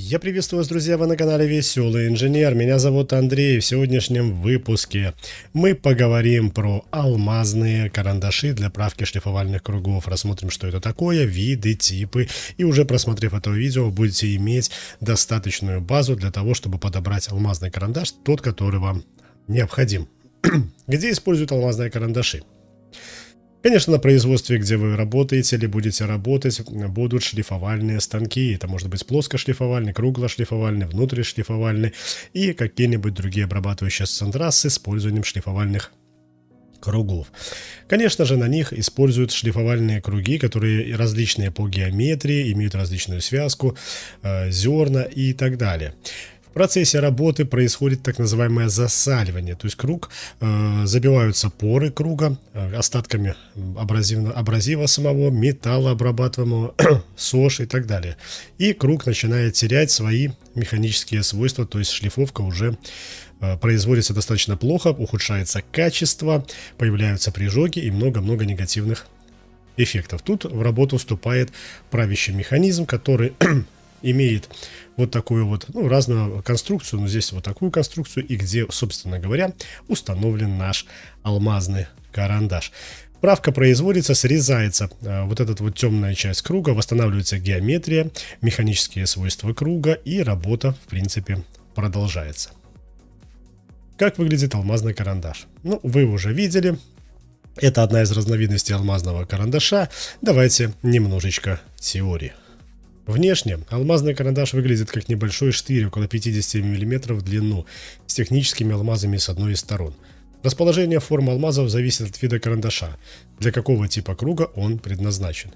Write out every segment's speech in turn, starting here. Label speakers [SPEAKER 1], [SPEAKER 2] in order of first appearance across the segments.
[SPEAKER 1] Я приветствую вас, друзья, вы на канале Веселый Инженер. Меня зовут Андрей. В сегодняшнем выпуске мы поговорим про алмазные карандаши для правки шлифовальных кругов. Рассмотрим, что это такое, виды, типы. И уже просмотрев это видео, вы будете иметь достаточную базу для того, чтобы подобрать алмазный карандаш, тот, который вам необходим. Где используют алмазные карандаши? Конечно, на производстве, где вы работаете или будете работать, будут шлифовальные станки. Это может быть плоскошлифовальный, круглошлифовальный, внутришлифовальный и какие-нибудь другие обрабатывающие центра с использованием шлифовальных кругов. Конечно же, на них используют шлифовальные круги, которые различные по геометрии, имеют различную связку, э, зерна и так далее. Процессе работы происходит так называемое засаливание, то есть круг, э, забиваются поры круга э, остатками абразивно, абразива самого, металла обрабатываемого, сож и так далее. И круг начинает терять свои механические свойства, то есть шлифовка уже э, производится достаточно плохо, ухудшается качество, появляются прижоги и много-много негативных эффектов. Тут в работу вступает правящий механизм, который имеет вот такую вот, ну, разную конструкцию, но здесь вот такую конструкцию, и где, собственно говоря, установлен наш алмазный карандаш. Правка производится, срезается э, вот эта вот темная часть круга, восстанавливается геометрия, механические свойства круга, и работа, в принципе, продолжается. Как выглядит алмазный карандаш? Ну, вы уже видели, это одна из разновидностей алмазного карандаша. Давайте немножечко теории. Внешне алмазный карандаш выглядит как небольшой штырь около 50 мм в длину с техническими алмазами с одной из сторон. Расположение форм алмазов зависит от вида карандаша, для какого типа круга он предназначен.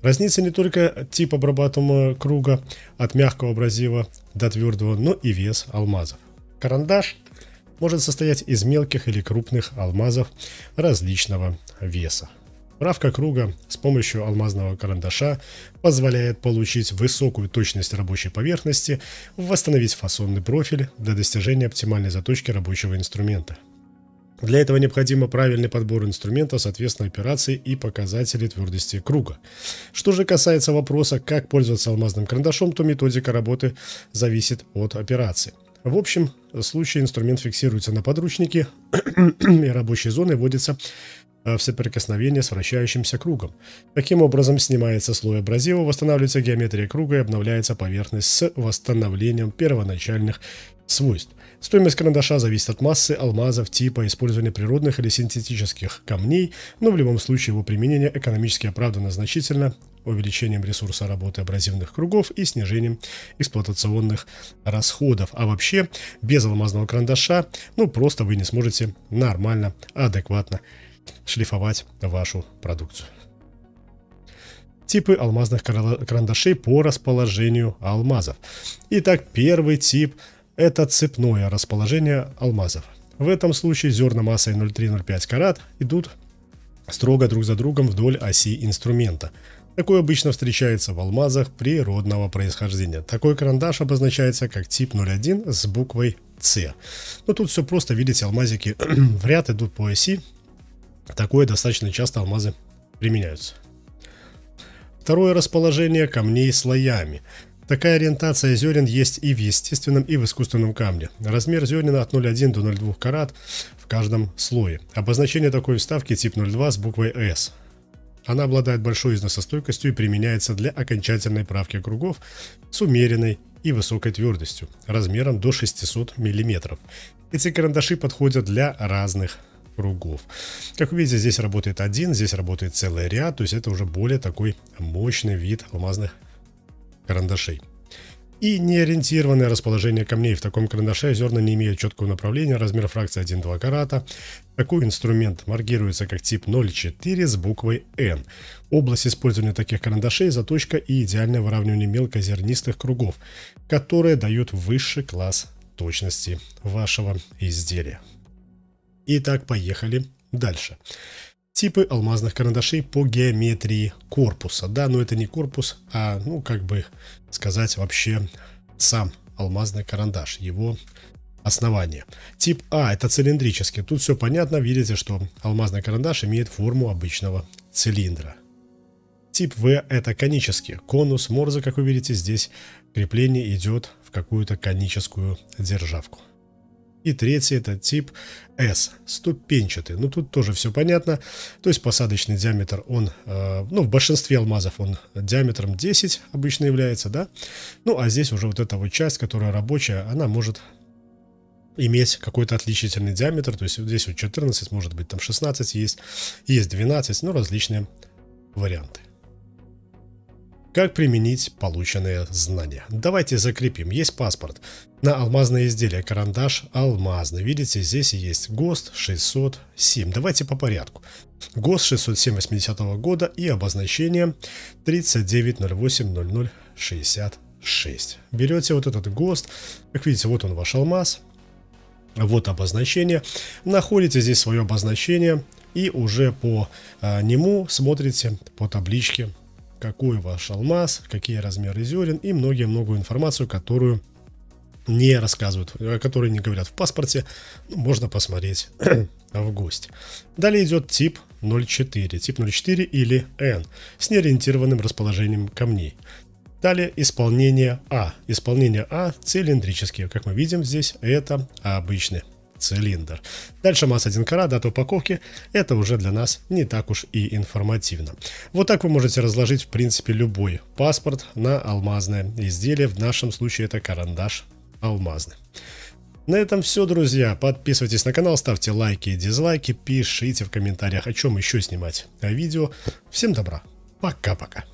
[SPEAKER 1] Разнится не только тип обрабатываемого круга от мягкого абразива до твердого, но и вес алмазов. Карандаш может состоять из мелких или крупных алмазов различного веса. Правка круга с помощью алмазного карандаша позволяет получить высокую точность рабочей поверхности, восстановить фасонный профиль для достижения оптимальной заточки рабочего инструмента. Для этого необходимо правильный подбор инструмента, соответственно операции и показатели твердости круга. Что же касается вопроса, как пользоваться алмазным карандашом, то методика работы зависит от операции. В общем случае инструмент фиксируется на подручнике и рабочей зоны вводится в соприкосновение с вращающимся кругом. Таким образом, снимается слой абразива, восстанавливается геометрия круга и обновляется поверхность с восстановлением первоначальных свойств. Стоимость карандаша зависит от массы, алмазов, типа, использования природных или синтетических камней, но в любом случае его применение экономически оправдано значительно увеличением ресурса работы абразивных кругов и снижением эксплуатационных расходов. А вообще, без алмазного карандаша, ну просто вы не сможете нормально, адекватно шлифовать вашу продукцию. Типы алмазных карандашей по расположению алмазов. Итак, первый тип – это цепное расположение алмазов. В этом случае зерна массой 0,3-0,5 карат идут строго друг за другом вдоль оси инструмента. Такое обычно встречается в алмазах природного происхождения. Такой карандаш обозначается как тип 01 с буквой С. Но тут все просто, видите, алмазики в ряд идут по оси, Такое достаточно часто алмазы применяются. Второе расположение камней слоями. Такая ориентация зерен есть и в естественном, и в искусственном камне. Размер зернина от 0,1 до 0,2 карат в каждом слое. Обозначение такой вставки тип 02 с буквой S. Она обладает большой износостойкостью и применяется для окончательной правки кругов с умеренной и высокой твердостью, размером до 600 мм. Эти карандаши подходят для разных кругов. Как вы видите, здесь работает один, здесь работает целый ряд, то есть это уже более такой мощный вид алмазных карандашей. И неориентированное расположение камней в таком карандаше зерна не имеют четкого направления, размер фракции 1-2 карата. Такой инструмент маркируется как тип 0,4 с буквой N. Область использования таких карандашей – заточка и идеальное выравнивание мелкозернистых кругов, которые дают высший класс точности вашего изделия. Итак, поехали дальше. Типы алмазных карандашей по геометрии корпуса. Да, но это не корпус, а, ну, как бы сказать, вообще сам алмазный карандаш, его основание. Тип А – это цилиндрический. Тут все понятно, видите, что алмазный карандаш имеет форму обычного цилиндра. Тип В это конический. Конус Морзе, как вы видите, здесь крепление идет в какую-то коническую державку. И третий это тип S, ступенчатый. Ну тут тоже все понятно. То есть посадочный диаметр, он, э, ну в большинстве алмазов он диаметром 10 обычно является, да. Ну а здесь уже вот эта вот часть, которая рабочая, она может иметь какой-то отличительный диаметр. То есть здесь вот 14, может быть там 16 есть, есть 12, ну различные варианты. Как применить полученные знания? Давайте закрепим. Есть паспорт. На алмазное изделие карандаш алмазный. Видите, здесь есть ГОСТ 607. Давайте по порядку. ГОСТ 607 80 -го года и обозначение 39080066. Берете вот этот ГОСТ. Как видите, вот он ваш алмаз. Вот обозначение. Находите здесь свое обозначение и уже по а, нему смотрите по табличке какой ваш алмаз, какие размеры зерен и многие-многую информацию, которую не рассказывают, о которой не говорят в паспорте, ну, можно посмотреть в гости. Далее идет тип 04, тип 04 или N с неориентированным расположением камней. Далее исполнение А. Исполнение А цилиндрические, как мы видим здесь, это обычный цилиндр. Дальше масса 1 кара, дата упаковки. Это уже для нас не так уж и информативно. Вот так вы можете разложить в принципе любой паспорт на алмазное изделие. В нашем случае это карандаш алмазный. На этом все, друзья. Подписывайтесь на канал, ставьте лайки и дизлайки, пишите в комментариях, о чем еще снимать видео. Всем добра. Пока-пока.